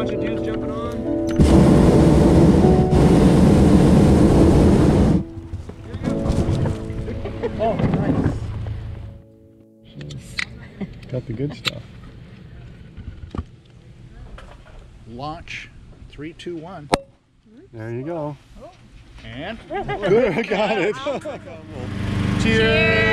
bunch of dudes jumping on. oh, nice. Got the good stuff. Launch. Three, two, one. There you go. And? Good, I got it. Cheers. Cheers.